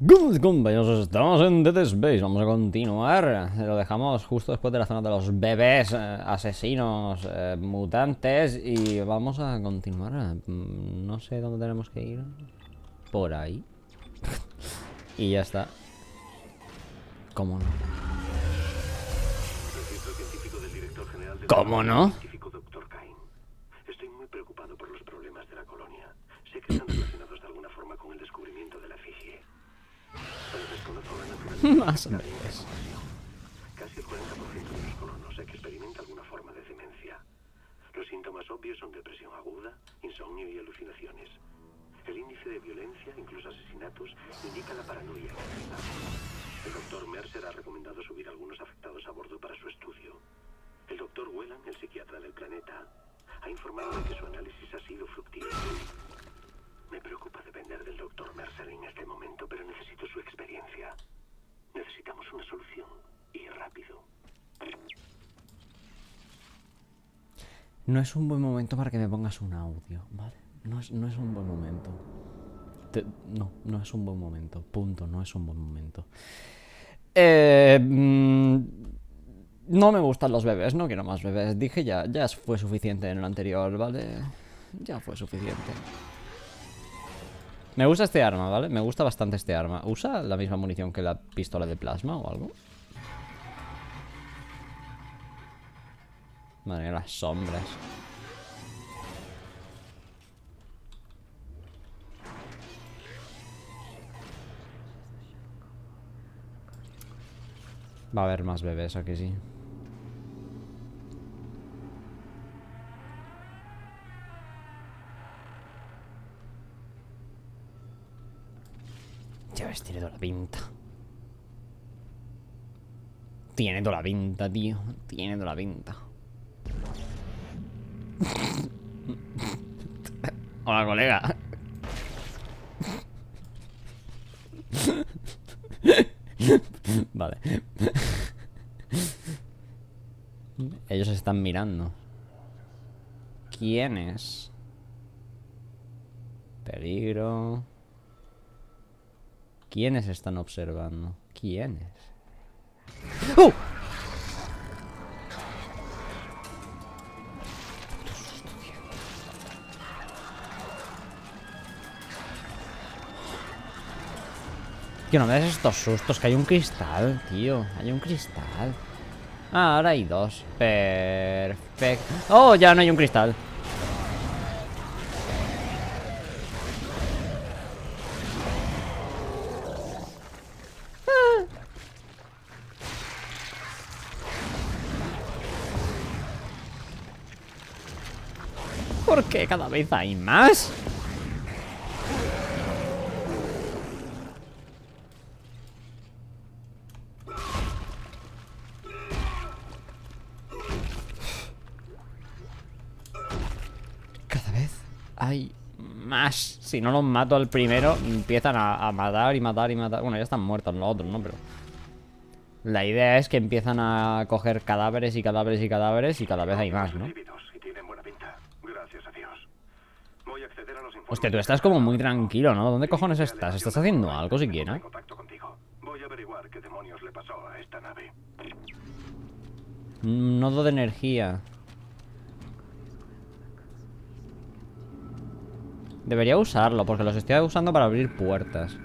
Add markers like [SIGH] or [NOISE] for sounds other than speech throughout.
Good compañeros, estamos en Dead Space, vamos a continuar. Lo dejamos justo después de la zona de los bebés eh, asesinos eh, mutantes. Y vamos a continuar, mm, no sé dónde tenemos que ir. Por ahí. Y ya está. ¿Cómo no? ¿Cómo no? Estoy muy preocupado por los problemas de la colonia. Sé que están relacionados de alguna forma con el descubrimiento de la efigie. Pero desconozco la naturaleza. Más o menos Casi el 40% de los colonos experimenta alguna forma de demencia. Los síntomas obvios son depresión aguda, insomnio y alucinaciones. El índice de violencia, incluso asesinatos, indica la paranoia. El doctor Mercer ha recomendado subir a algunos afectados a bordo para su estudio. El doctor Whelan, el psiquiatra del planeta, ha informado de que su análisis ha sido fructífero. Me preocupa depender del doctor Mercer en este momento, pero necesito su experiencia. Necesitamos una solución y rápido. No es un buen momento para que me pongas un audio, ¿vale? No es, no es un buen momento. Te- no, no es un buen momento. Punto, no es un buen momento. Eh, mm, no me gustan los bebés, no quiero más bebés. Dije ya, ya fue suficiente en el anterior, ¿vale? Ya fue suficiente. Me gusta este arma, ¿vale? Me gusta bastante este arma. ¿Usa la misma munición que la pistola de plasma o algo? Madre mía, las sombras. Va a haber más bebés, ¿a que sí? Ya ves, tiene toda la pinta. Tiene toda la pinta, tío. Tiene toda la pinta. [LAUGHS] Hola, colega. [LAUGHS] Vale. Ellos están mirando. ¿Quién es? Peligro. ¿Quiénes están observando? ¿Quiénes? ¡Oh! Tío, no me des estos sustos, que hay un cristal, tío. Hay un cristal. Ah, ahora hay dos. Perfecto. Oh, ya no hay un cristal. ¿Por qué cada vez hay más? Cada vez hay más. Si no los mato al primero, empiezan a, a matar y matar y matar. Bueno, ya están muertos los otros, ¿no? Pero. La idea es que empiezan a coger cadáveres y cadáveres y cadáveres y cada vez hay más, ¿no? Lívidos y tienen buena pinta. Gracias a Dios. Voy a acceder a los informes Hostia, tú estás como muy tranquilo, ¿no? ¿Dónde cojones estás? ¿Estás haciendo algo siquiera? Un nodo de energía. Debería usarlo, porque los estoy usando para abrir puertas.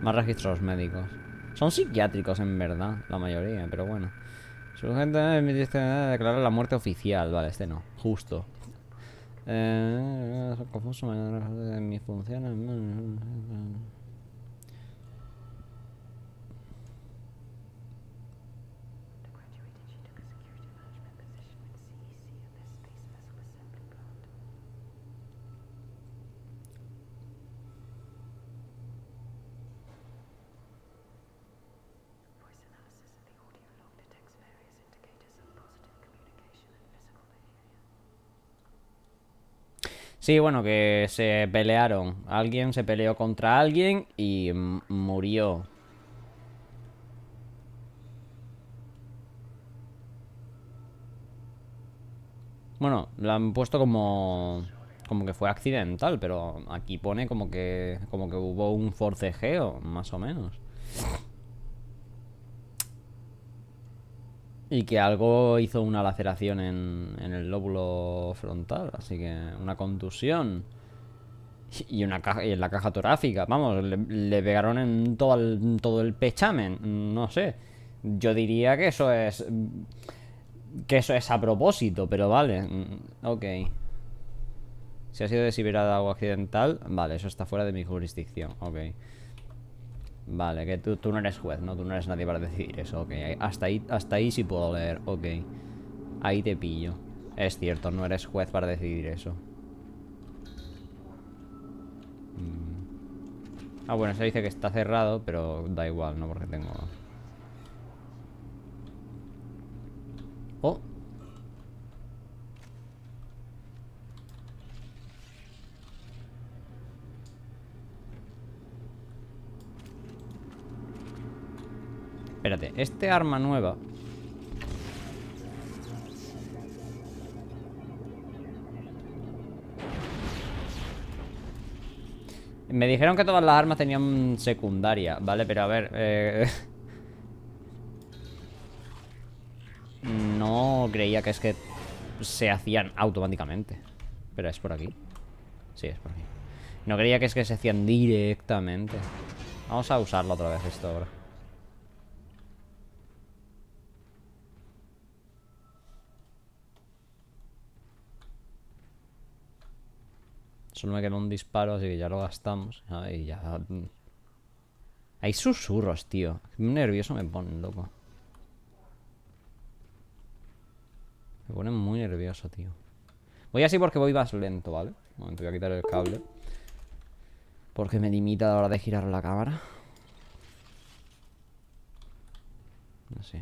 Más registros médicos. Son psiquiátricos en verdad, la mayoría, pero bueno. Su gente declarar la muerte oficial. Vale, este no. Justo. Eh, confuso, mañana me funciona. Sí, bueno, que se pelearon. Alguien se peleó contra alguien y murió. Bueno, la han puesto como como que fue accidental, pero aquí pone como que como que hubo un forcejeo, más o menos. Y que algo hizo una laceración en, en el lóbulo frontal, así que una contusión. Y, una caja, y en la caja torácica, vamos, le, pegaron en todo el, todo el pechamen, no sé. Yo diría que eso es... Que eso es a propósito, pero vale. mm, Ok. Si ha sido desiberada o accidental, vale, eso está fuera de mi jurisdicción, ok. Vale, que tú, tú no eres juez, ¿no? Tú no eres nadie para decidir eso, ok. Hasta ahí, hasta ahí sí puedo leer, ok. Ahí te pillo. Es cierto, no eres juez para decidir eso. Mm. Ah, bueno, se dice que está cerrado, pero da igual, ¿no? Porque tengo... Oh, Espérate, este arma nueva. Me dijeron que todas las armas tenían secundaria, ¿vale? Pero a ver, eh... [LAUGHS] No creía que es que se hacían automáticamente. Pero es por aquí. Sí, es por aquí. No creía que es que se hacían directamente. Vamos a usarlo otra vez esto ahora. Solo me queda un disparo, así que ya lo gastamos. Ah, Y ya... Hay susurros, tío. Nervioso me ponen, loco. Me ponen muy nervioso, tío. Voy así porque voy más lento, ¿vale? Un momento, voy a quitar el cable. Porque me limita a la hora de girar la cámara. Así.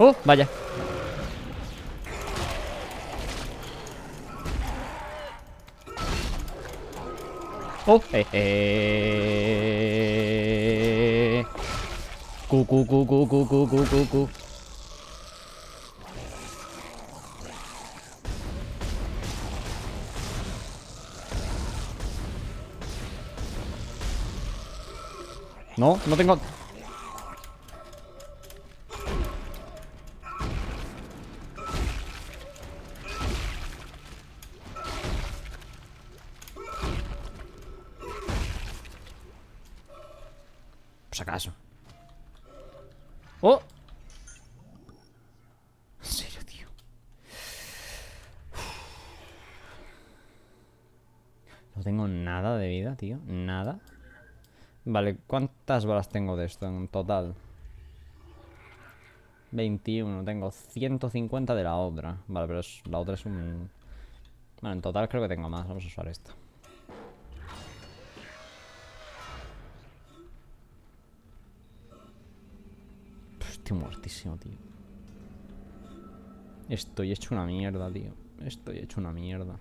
¡Oh! Vaya. ¡Oh! Eh, eh. Cu, cu, cu, cu, cu, cu, cu, cu, cu. No, no tengo... Pues acaso. ¡Oh! En serio, tío. No tengo nada de vida, tío. Nada. Vale, ¿cuántas balas tengo de esto en total? 21, tengo 150 de la otra. Vale, pero es- la otra es un... Bueno, en total creo que tengo más. Vamos a usar esta. Estoy muertísimo, tío. Estoy hecho una mierda, tío. Estoy hecho una mierda.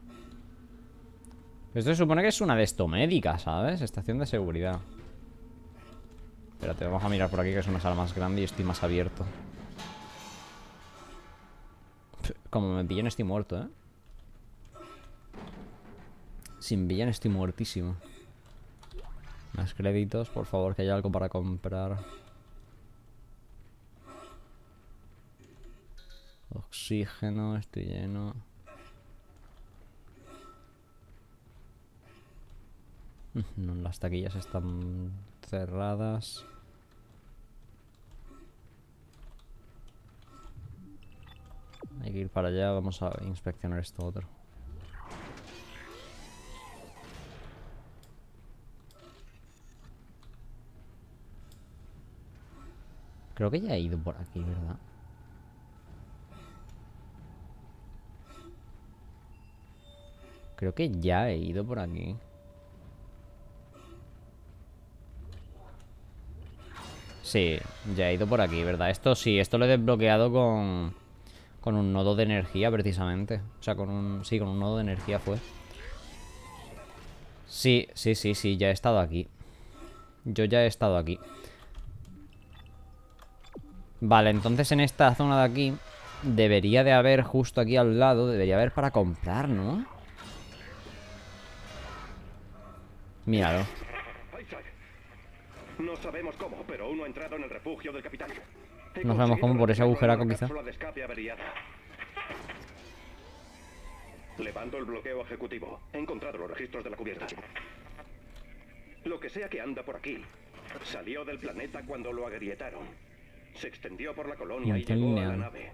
Esto se supone que es una de esto médica, ¿sabes? Estación de seguridad. Espérate, vamos a mirar por aquí que es una sala más grande y estoy más abierto. Como me pillen estoy muerto, ¿eh? Sin pillan estoy muertísimo. Más créditos, por favor, que haya algo para comprar. Oxígeno, estoy lleno. No, las taquillas están cerradas. Hay que ir para allá, vamos a inspeccionar esto otro. Creo que ya he ido por aquí, ¿verdad? Creo que ya he ido por aquí. Sí, ya he ido por aquí, ¿verdad? Esto sí, esto lo he desbloqueado con... Con un nodo de energía, precisamente. O sea, con un... Sí, con un nodo de energía fue. Sí, sí, sí, sí, ya he estado aquí. Yo ya he estado aquí. Vale, entonces en esta zona de aquí debería de haber justo aquí al lado, debería haber para comprar, ¿no? Míralo. No sabemos cómo, pero uno ha entrado en el refugio del capitán. No sabemos cómo, por ese agujeraco quizá. Levanto el bloqueo ejecutivo. He encontrado los registros de la cubierta. Lo que sea que anda por aquí, salió del planeta cuando lo agrietaron. Se extendió por la colonia y llegó a la nave.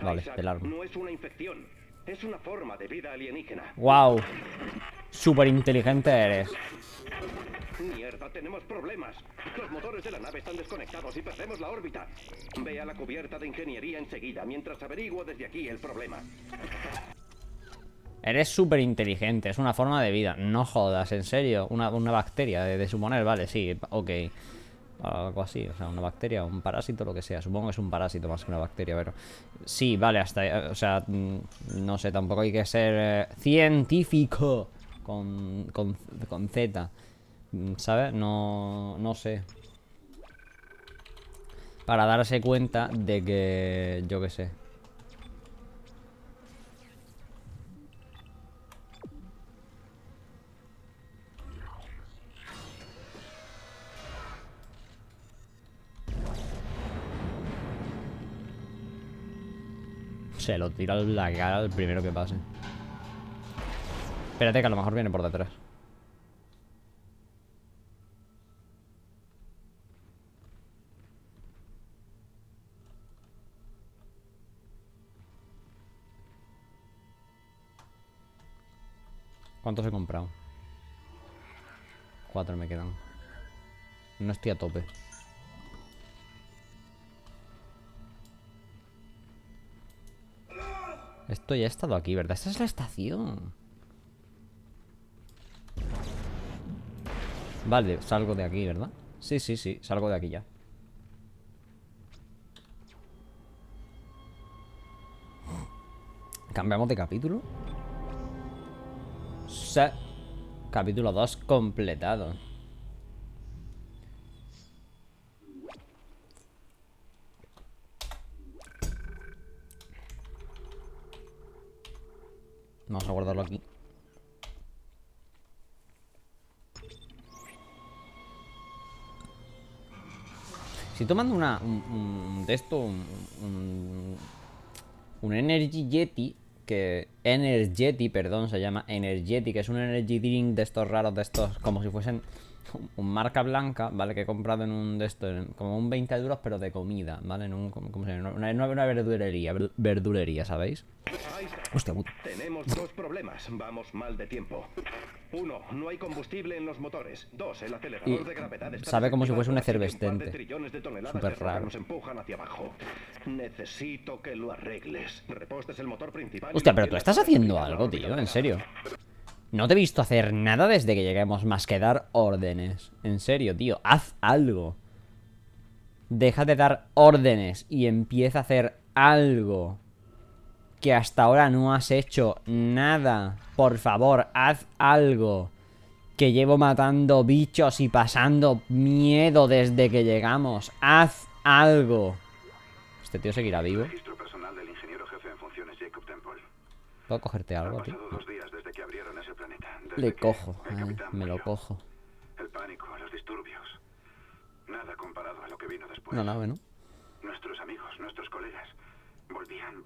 Vale, Isaac, arma. no es una infección, es una forma de vida alienígena. ¡Wow! Súper inteligente eres. Mierda, tenemos problemas. Los motores de la nave están desconectados y perdemos la órbita. Ve a la cubierta de ingeniería enseguida mientras averiguo desde aquí el problema. Eres súper inteligente, es una forma de vida. No jodas, en serio. Una, una bacteria, de, de suponer, vale, sí, ok. Algo así, o sea, una bacteria, un parásito, lo que sea. Supongo que es un parásito más que una bacteria, pero. Sí, vale, hasta. eh, O sea, mm, no sé, tampoco hay que ser eh, científico con, con, con Z. ¿Sabes? No, no sé. Para darse cuenta de que. Yo qué sé. Se lo tira la cara al primero que pase. Espérate que a lo mejor viene por detrás. ¿Cuántos he comprado? Cuatro me quedan. No estoy a tope. Esto ya ha estado aquí, ¿verdad? Esta es la estación. Vale, salgo de aquí, ¿verdad? Sí, sí, sí, salgo de aquí ya. ¿Cambiamos de capítulo? Capítulo 2 completado. Vamos a guardarlo aquí. Si tomando una, un, un- de esto, un, un, un Energy Yeti, que Energeti, perdón, se llama Energeti, que es un Energy Drink de estos raros, de estos, como si fuesen [LAUGHS] un- marca blanca, ¿vale? Que he comprado en un de estos, como un 20 euros, pero de comida, ¿vale? En un, ¿cómo cómo se llama? Una, una, una verdulería, ver- verdulería, ¿sabéis? Hostia puta. tenemos dos problemas. Vamos mal de tiempo. Uno, no hay combustible en los motores. Dos, el acelerador Y de gravedad está sabe como si fuese un efervescente. Súper raro. nos empujan hacia abajo. Necesito que lo arregles. Repostes el motor principal. y Hostia, pero tú estás haciendo algo, tío, en serio. No te he visto hacer nada desde que lleguemos más que dar órdenes. En serio, tío, haz algo. Deja de dar órdenes y empieza a hacer algo. Que hasta ahora no has hecho nada. Por favor, haz algo. Que llevo matando bichos y pasando miedo desde que llegamos. Haz algo. Este tío seguirá vivo. ¿Puedo cogerte algo, tío dos días desde que abrieron ese planeta. desde Le cojo, el me lo cojo. El pánico, los disturbios. Nada comparado a lo que vino después. Una nave, ¿no? Nuestros amigos, nuestros colegas, volvían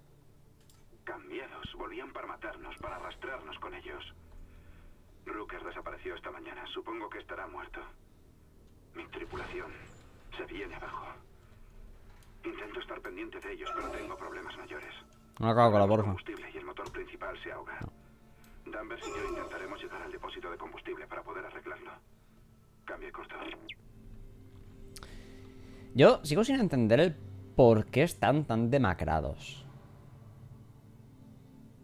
cambiados, volvían para matarnos, para arrastrarnos con ellos. Rooker desapareció esta mañana. Supongo que estará muerto. Mi tripulación se viene abajo. Intento estar pendiente de ellos, pero tengo problemas mayores. No acabo con la El porfa. combustible y el motor principal se ahoga. Danvers yo intentaremos llegar al depósito de combustible para poder arreglarlo. Cambio corto. Yo sigo sin entender el por qué están tan demacrados.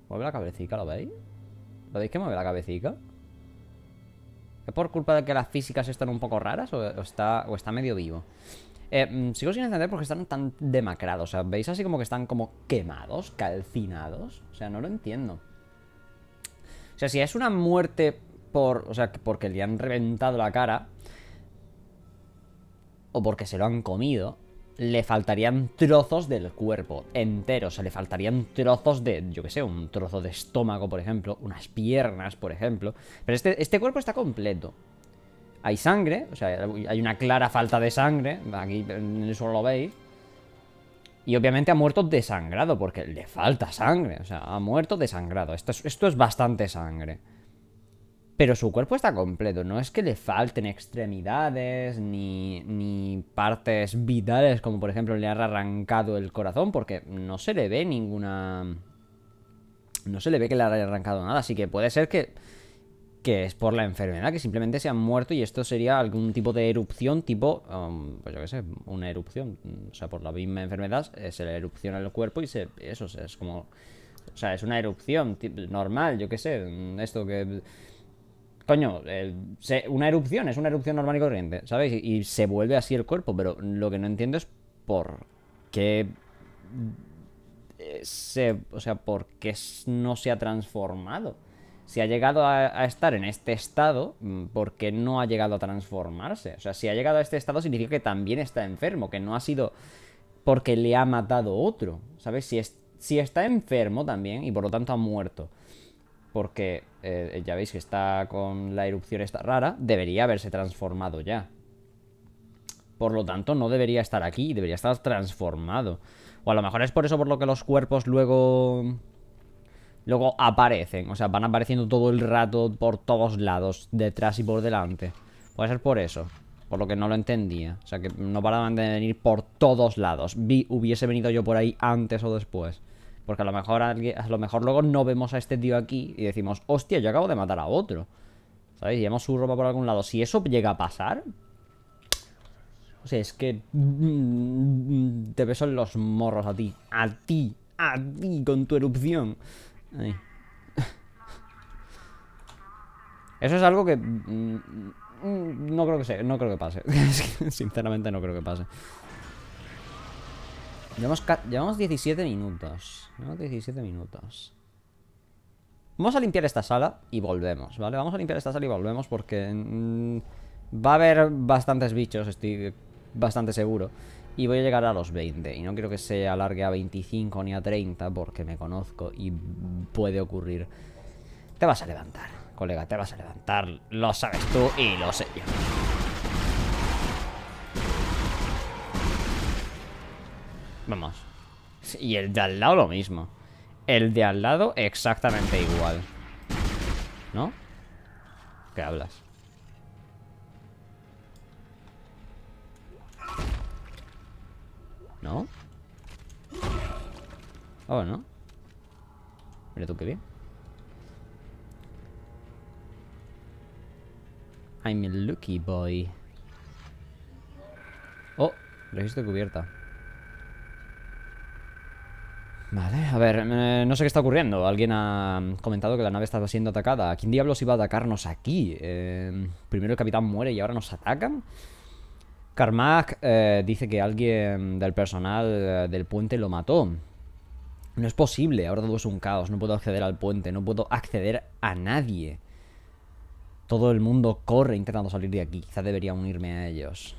Mueve la cabecita, ¿lo veis? ¿Lo veis que mueve la cabecita? ¿Es por culpa de que las físicas están un poco raras o, está, o está medio vivo? Eh, mm, sigo sin entender por qué están tan demacrados. O sea, ¿veis así como que están como quemados, calcinados? O sea, no lo entiendo. O sea, si es una muerte por... O sea, que porque le han reventado la cara... O porque se lo han comido. le faltarían trozos del cuerpo entero. O sea, le faltarían trozos de, yo que sé, un trozo de estómago, por ejemplo. Unas piernas, por ejemplo. Pero este, este cuerpo está completo. Hay sangre, o sea, hay una clara falta de sangre. Aquí en lo veis. Y obviamente ha muerto desangrado, porque le falta sangre. O sea, ha muerto desangrado. Esto es, esto es bastante sangre. Pero su cuerpo está completo, no es que le falten extremidades ni, ni partes vitales, como por ejemplo le ha arrancado el corazón, porque no se le ve ninguna... No se le ve que le haya arrancado nada, así que puede ser que, que es por la enfermedad, que simplemente se han muerto y esto sería algún tipo de erupción, tipo, um, pues yo qué sé, una erupción. O sea, por la misma enfermedad eh, se le erupciona el cuerpo y se, eso es como... O sea, es una erupción normal, yo qué sé, esto que... Coño, una erupción, es una erupción normal y corriente, ¿sabéis? Y, y se vuelve así el cuerpo, pero lo que no entiendo es por qué eh, se, o sea, por qué no se ha transformado. Si ha llegado a, estar en este estado, mm, ¿por qué no ha llegado a transformarse? O sea, si ha llegado a este estado significa que también está enfermo, que no ha sido porque le ha matado otro, ¿sabes? Si, es, si está enfermo también y por lo tanto ha muerto porque eh, ya veis que está con la erupción esta rara, debería haberse transformado ya. Por lo tanto, no debería estar aquí, debería estar transformado. O a lo mejor es por eso por lo que los cuerpos luego... Luego aparecen, o sea, van apareciendo todo el rato por todos lados, detrás y por delante. Puede ser por eso, por lo que no lo entendía. O sea, que no paraban de venir por todos lados. Vi, hubiese venido yo por ahí antes o después. Porque a lo mejor alguien- a lo mejor luego no vemos a este tío aquí y decimos, hostia, yo acabo de matar a otro. ¿Sabes? Llevamos su ropa por algún lado. Si eso llega a pasar. O sea, es que. mm, Te beso en los morros a ti. A ti. A ti con tu erupción. [LAUGHS] Eso es algo que. mm, mm, No creo que sea, no creo que pase. [LAUGHS] Sinceramente no creo que pase. Llevamos, llevamos 17 minutos. Llevamos 17 minutos. Vamos a limpiar esta sala y volvemos, ¿vale? Vamos a limpiar esta sala y volvemos porque mm, va a haber bastantes bichos, estoy bastante seguro. Y voy a llegar a los 20. Y no quiero que se alargue a 25 ni a 30 porque me conozco y puede ocurrir. Te vas a levantar, colega, te vas a levantar. Lo sabes tú y lo sé yo. Vamos. Y el de al lado lo mismo. El de al lado exactamente igual. ¿No? ¿Qué hablas? ¿No? Oh, ¿no? Mira tú qué bien. I'm a lucky boy. Oh, registro de cubierta. Vale, a ver, eh, no sé qué está ocurriendo. Alguien ha comentado que la nave estaba siendo atacada. ¿Quién diablos iba a atacarnos aquí? Eh, primero el capitán muere y ahora nos atacan. Carmack eh, dice que alguien del personal eh, del puente lo mató. No es posible, ahora todo es un caos. No puedo acceder al puente, no puedo acceder a nadie. Todo el mundo corre intentando salir de aquí. Quizá debería unirme a ellos.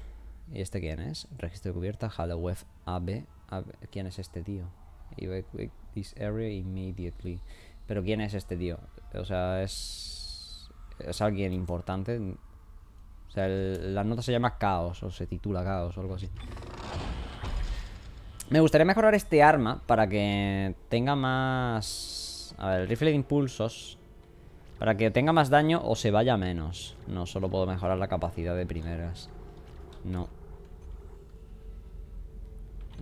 ¿Y este quién es? Registro de cubierta, Halloween AB. AB. ¿Quién es este tío? Evacuate this area immediately. Pero ¿quién es este tío? O sea, es. Es alguien importante. Sea, el- la nota se llama Caos, o se titula Caos, o algo así. Me gustaría mejorar este arma para que tenga más. A ver, el rifle de impulsos. Para que tenga más daño o se vaya menos. No, solo puedo mejorar la capacidad de primeras. No.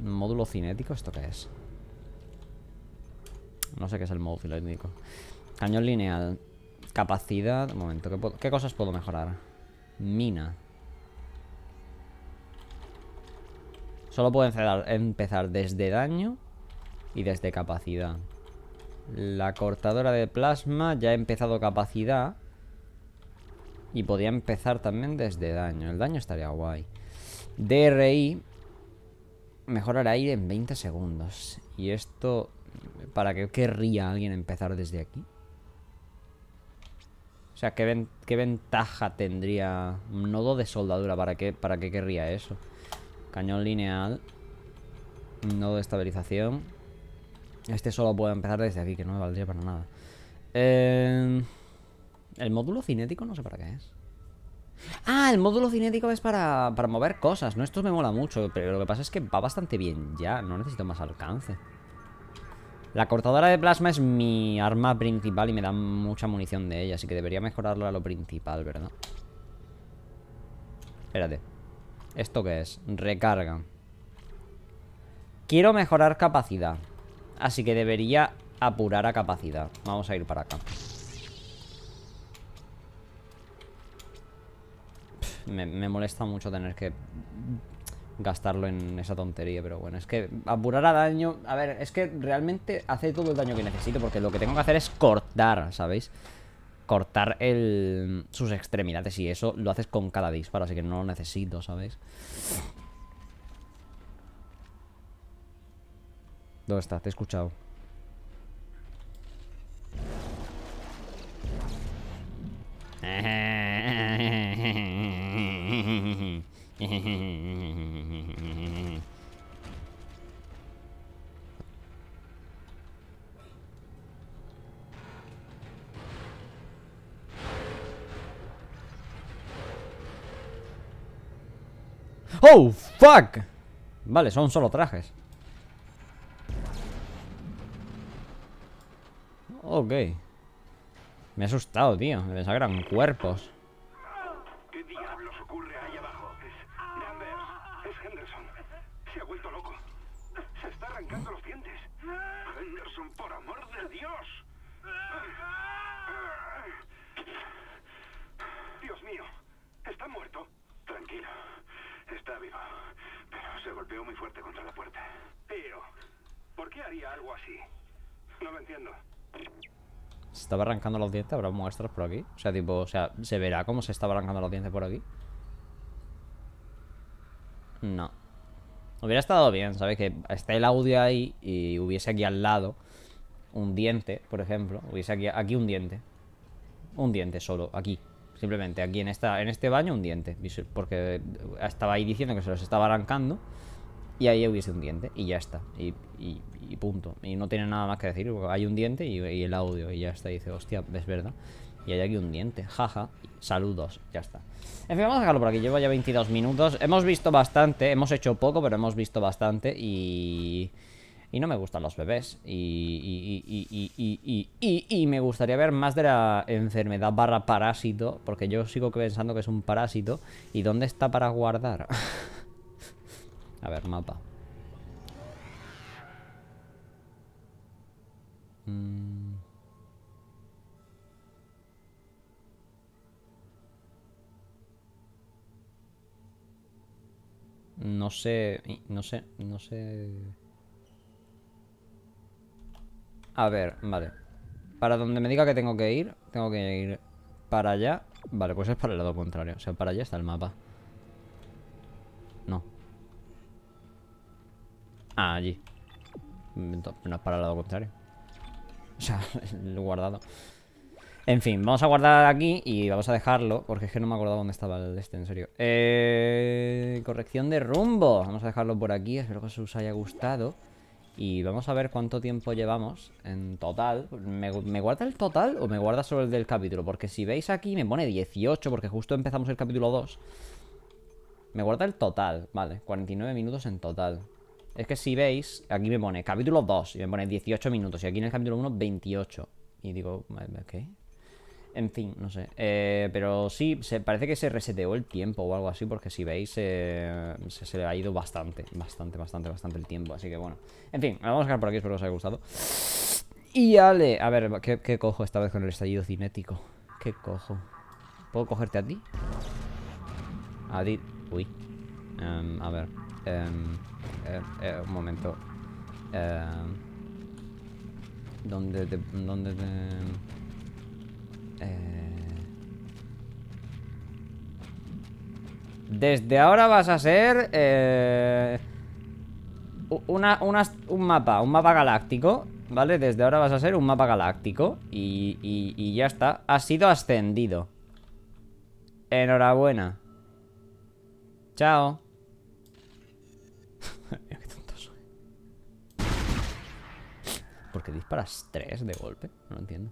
¿Módulo cinético? ¿Esto qué es? No sé qué es el módulo cinético. Cañón lineal. Capacidad. Un momento, ¿qué, puedo- qué cosas puedo mejorar? Mina. Solo puedo empezar, desde daño y desde capacidad. La cortadora de plasma ya he empezado capacidad. Y podía empezar también desde daño. El daño estaría guay. DRI. Mejorar aire en 20 segundos. Y esto... ¿Para qué querría alguien empezar desde aquí? Sea, ¿qué, ven- qué ventaja tendría un nodo de soldadura? ¿Para qué, ¿Para qué querría eso? Cañón lineal. Nodo de estabilización. Este solo puede empezar desde aquí, que no me valdría para nada. Eh, el módulo cinético no sé para qué es. Ah, el módulo cinético es para, para mover cosas, ¿no? Esto me mola mucho, pero lo que pasa es que va bastante bien ya, no necesito más alcance. La cortadora de plasma es mi arma principal y me da mucha munición de ella, así que debería mejorarlo a lo principal, ¿verdad? Espérate. ¿Esto qué es? Recarga. Quiero mejorar capacidad. Así que debería apurar a capacidad. Vamos a ir para acá. Me molesta mucho tener que gastarlo en esa tontería, pero bueno, es que apurar a daño... A ver, es que realmente hace todo el daño que necesito porque lo que tengo que hacer es cortar, ¿sabéis? Cortar el, sus extremidades y eso lo haces con cada disparo, así que no lo necesito, ¿sabéis? ¿Dónde está? Te he escuchado. [LAUGHS] [LAUGHS] ¡Oh, fuck! Vale, son solo trajes. Ok. Me he asustado, tío. Me pensaba que eran cuerpos. ¿Qué diablos ocurre ahí abajo? Es Danvers. Es Henderson. Se ha vuelto loco. Se está arrancando los dientes. Henderson, por amor de Dios. Dios mío. ¿Está muerto? Tranquilo. Está vivo. Pero se golpeó muy fuerte contra la puerta. Tío, ¿por qué haría algo así? No lo entiendo. Se estaba arrancando los dientes, habrá muestras por aquí. O sea, tipo, o sea, ¿se verá cómo se estaba arrancando los dientes por aquí? No. Hubiera estado bien, ¿sabes? Que está el audio ahí y hubiese aquí al lado un diente, por ejemplo. Hubiese aquí, aquí un diente. Un diente solo, aquí. Simplemente aquí en esta en este baño un diente. Porque estaba ahí diciendo que se los estaba arrancando. Y ahí hubiese un diente. Y ya está. Y, y- punto. Y no tiene nada más que decir. Hay un diente y, el audio. Y ya está. Y dice, hostia, es verdad. Y hay aquí un diente. Jaja. Saludos. Ya está. En fin, vamos a dejarlo por aquí. Llevo ya 22 minutos. Hemos visto bastante. Hemos hecho poco, pero hemos visto bastante. Y... Y no me gustan los bebés. Y- y me gustaría ver más de la enfermedad barra parásito. Porque yo sigo pensando que es un parásito. ¿Y dónde está para guardar? [LAUGHS] A ver, mapa. Mm. No sé, no sé, no sé. A ver, vale. Para donde me diga que tengo que ir, tengo que ir para allá. Vale, pues es para el lado contrario. O sea, para allá está el mapa. No. Ah, allí. No es para el lado contrario. O sea, [LAUGHS] el guardado. En fin, vamos a guardar aquí y vamos a dejarlo, porque es que no me acuerdo dónde estaba el este, en serio. Eh, corrección de rumbo. Vamos a dejarlo por aquí, espero que os haya gustado. Y vamos a ver cuánto tiempo llevamos en total. ¿Me, me guarda el total o me guarda solo el del capítulo? Porque si veis aquí me pone 18, porque justo empezamos el capítulo 2. Me guarda el total, vale, 49 minutos en total. Es que si veis, aquí me pone capítulo 2 y me pone 18 minutos y aquí en el capítulo 1 28. Y digo, ¿qué? En fin, no sé. Eh, pero sí, se, parece que se reseteó el tiempo o algo así, porque si veis, eh, se, le ha ido bastante, bastante, bastante, bastante el tiempo. Así que bueno. En fin, lo vamos a dejar por aquí, espero que os haya gustado. Y ale, a ver, ¿qué, cojo esta vez con el estallido cinético? ¿Qué cojo? ¿Puedo cogerte a ti? A ti. Uy. Em, a ver. em, eh, eh, un momento. Em, ¿Dónde te.? ¿Dónde te.? Eh, Desde ahora vas a ser. eh, una, un mapa, un mapa galáctico. ¿Vale? Desde ahora vas a ser un mapa galáctico. Y, y- y ya está. Has sido ascendido. Enhorabuena. Chao. ¿Por qué disparas tres de golpe? No lo entiendo.